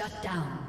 Shut down.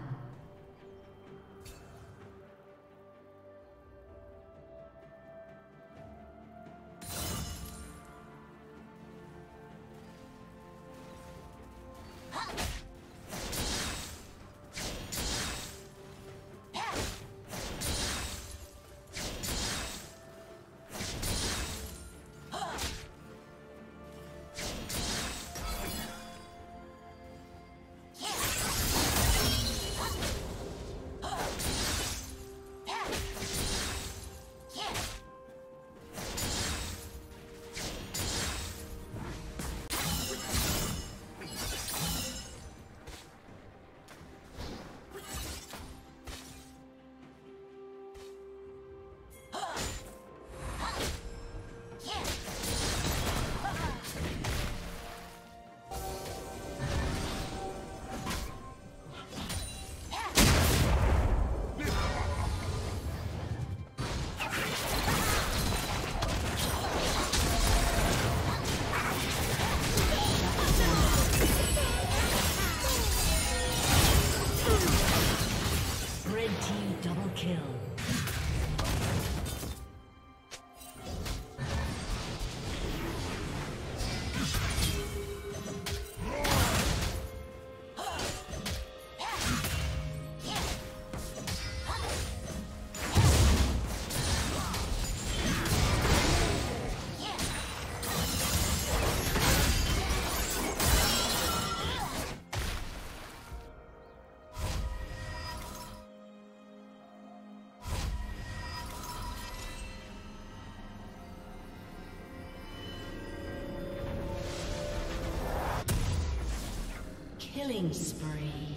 Killing spree.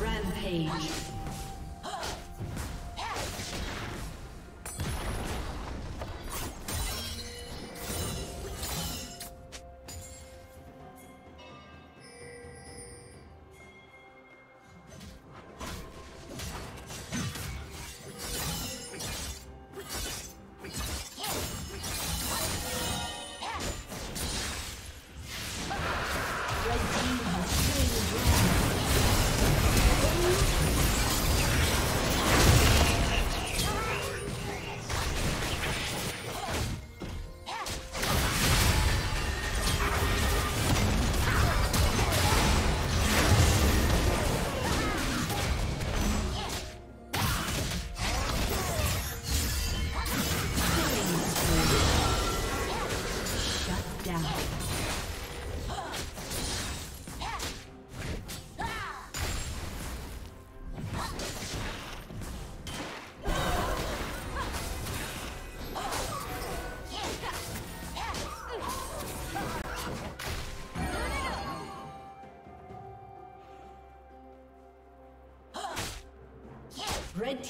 Rampage.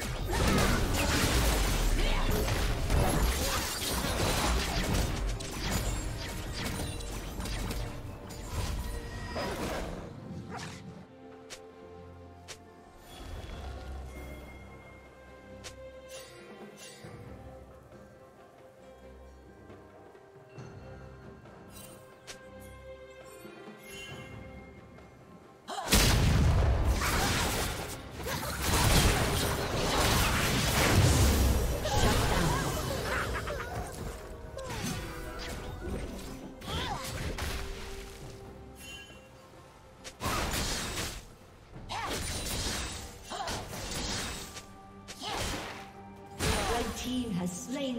Let's go.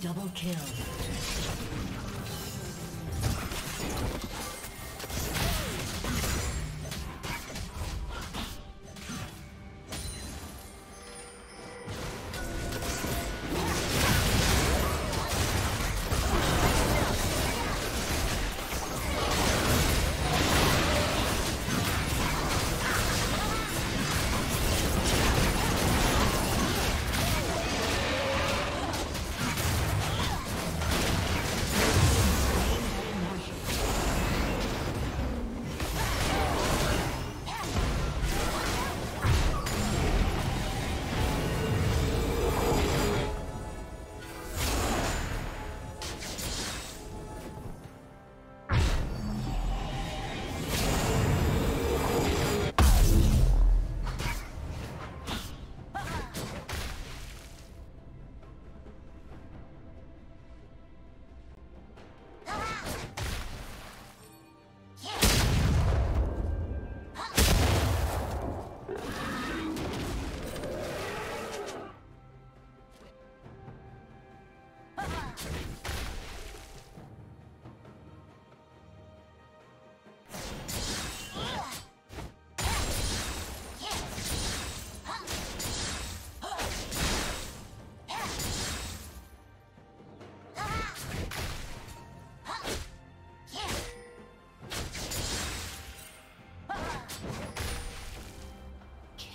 Double kill.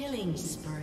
Killing spree.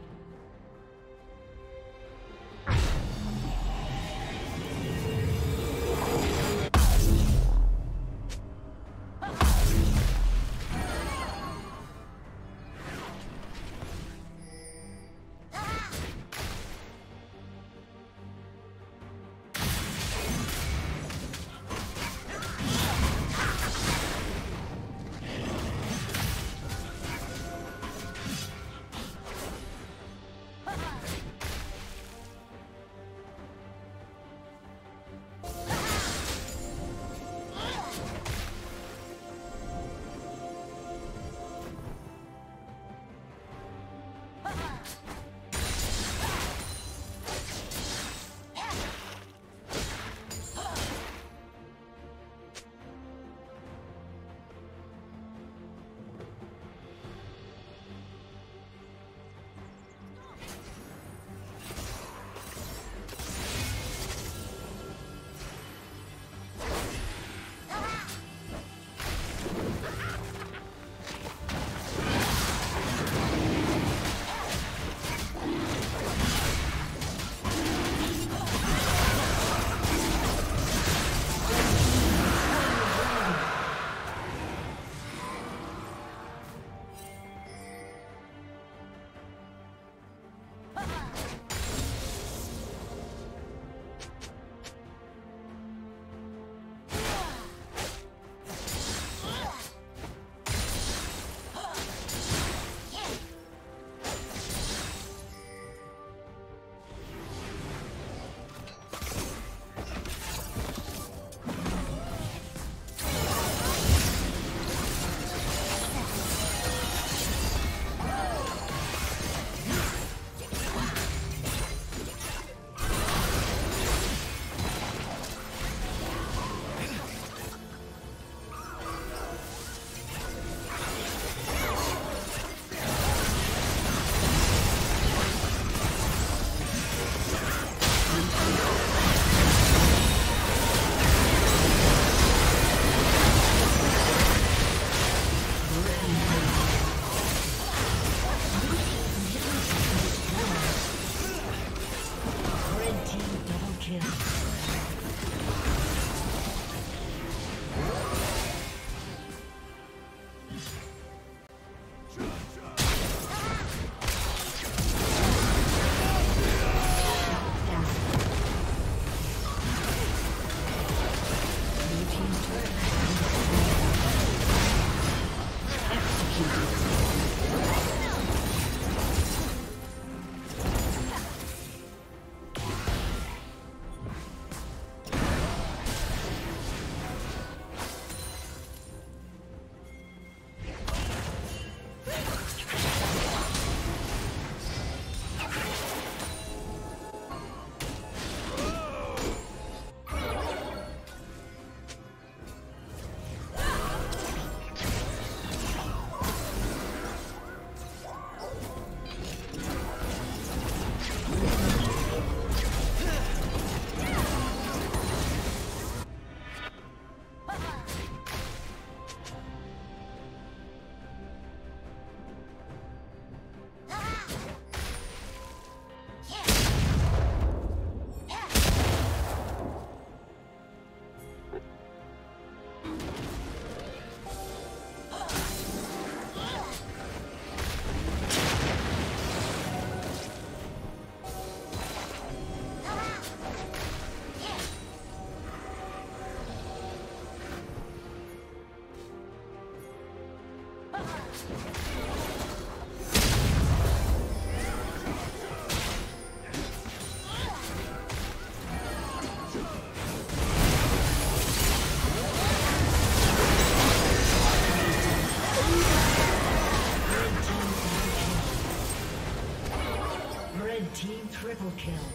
Kill.